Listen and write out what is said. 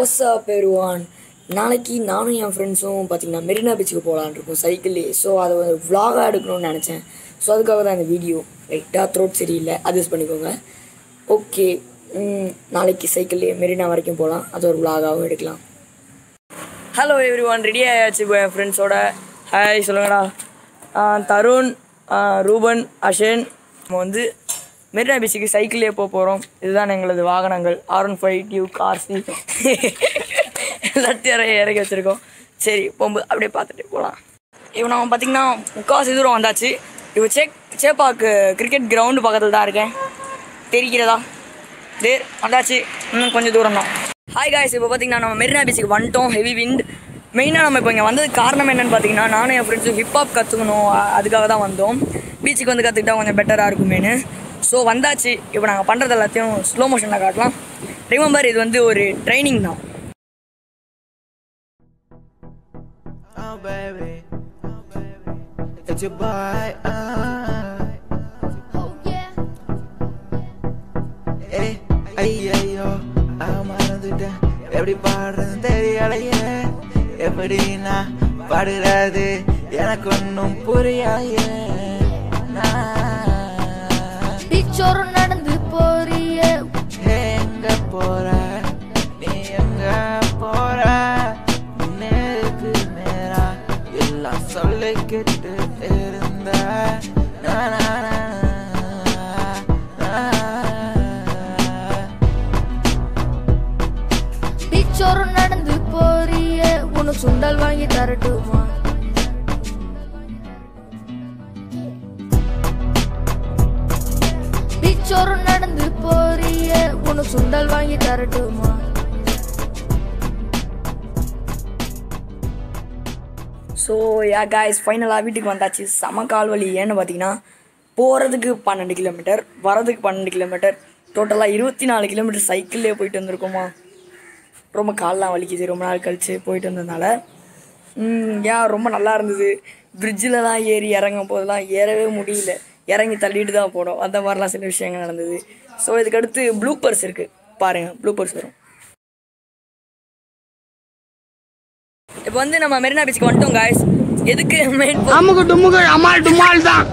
Ossa பெருவான் நாளைக்கு நானும் என் ஃப்ரெண்ட்ஸும் பார்த்தீங்கன்னா மெரினா பீச்சுக்கு போகலான்னு இருக்கோம் சைக்கிள்லேயே ஸோ அதை ஒரு vlog-ஆ எடுக்கணும்னு நினச்சேன். ஸோ அதுக்காக தான் இந்த வீடியோ லைட்டாக த்ரோட் சரியில்லை. அட்ஜஸ்ட் பண்ணிக்கோங்க. ஓகே நாளைக்கு சைக்கிள்லேயே மெரினா வரைக்கும் போகலாம் அது ஒரு vlog-ஆவும் எடுக்கலாம். ஹலோ எவ்ரி ஒன் ரெடி ஆயாச்சு என் ஃப்ரெண்ட்ஸோட ஹாய் சொல்லுங்கடா. தருண் ரூபன் அஷன். நம்ம வந்து மெரினா பீச்சுக்கு சைக்கிளே போக போகிறோம் இதுதான் எங்களது வாகனங்கள். ஆர் ஒன் ஃபைவ் டியூ கார்சி எல்லாத்தையும் இறக்கி இறக்கி வச்சுருக்கோம். சரி போகும்போது அப்படியே பார்த்துட்டு போகலாம் இப்போ நம்ம பார்த்திங்கன்னா முக்கால்வாசி தூரம் வந்தாச்சு. இப்போ சேக் சேப்பாக்கு கிரிக்கெட் கிரவுண்டு பக்கத்தில் தான் இருக்கேன். தெரிகிறதா? தேர் வந்தாச்சு. இன்னும் கொஞ்சம் தூரம் தான். ஹாய் காய்ஸ் இப்போ பார்த்திங்கன்னா நம்ம மெரினா பீச்சுக்கு வந்துட்டோம். ஹெவி விண்ட் மெயினாக நம்ம இப்போ இங்கே வந்ததுக்கு காரணம் என்னென்னு பார்த்தீங்கன்னா நானும் என் ஃப்ரெண்ட்ஸும் ஹிப்ஹாப் கற்றுக்கணும் அதுக்காக தான் வந்தோம். பீச்சுக்கு வந்து கற்றுக்கிட்டா கொஞ்சம் பெட்டராக இருக்குமேனு ஸோ வந்தாச்சு. இப்போ நாங்கள் பண்ணுறது எல்லாத்தையும் ஸ்லோ மோஷனில் காட்டலாம். ரிமெம்பர் இது வந்து ஒரு ட்ரைனிங் தான். Oh baby, it's your boy. Uh. Hey, ay, ay, yo, மறந்துட்டேன் எப்படி பாடுறது தெரியலையே எப்படி நான் பாடுறது எனக்கு ஒன்றும் புரியாயே நான் பிச்சோரு நடந்து போறிய. எங்க போற? நீ எங்க போற? நேருக்கு நேரா எல்லாம் சொல்லிக்கிட்டு இருந்த. பிச்சோரு நடந்து போறிய. உனக்கு சுண்டல் வாங்கி தரட்டுமா. சோறு நடந்து போறிய? உனக்கு சுண்டல் வாங்கி தரட்டுமா? ஸோ யா காய்ஸ் ஃபைனலாக வீட்டுக்கு வந்தாச்சு. செம கால் வலி ஏன்னு பார்த்தீங்கன்னா போகிறதுக்கு பன்னெண்டு கிலோமீட்டர் வரதுக்கு பன்னெண்டு கிலோமீட்டர் டோட்டலாக இருபத்தி நாலு கிலோமீட்டர் சைக்கிள்லேயே போயிட்டு வந்திருக்கோமா? ரொம்ப கால்லாம் வலிக்குது. ரொம்ப நாள் கழிச்சு போயிட்டு வந்ததுனால. ஏன் ரொம்ப நல்லா இருந்தது. பிரிட்ஜிலலாம் ஏறி இறங்கும் போதெல்லாம் ஏறவே முடியல. இறங்கி தள்ளிட்டு தான் போனோம். அந்த மாதிரிலாம் சில விஷயங்கள் நடந்தது. ஸோ இதுக்கடுத்து ப்ளூப்பர்ஸ் இருக்குது பாருங்கள் ப்ளூப்பர்ஸ் வரும். இப்போ வந்து நம்ம மெரினா பீச்சுக்கு வந்துட்டோம் காய்ஸ் எதுக்கு மெயின் அம்முக்கு டும்முக்கு அம்மாள் டுமால் தான்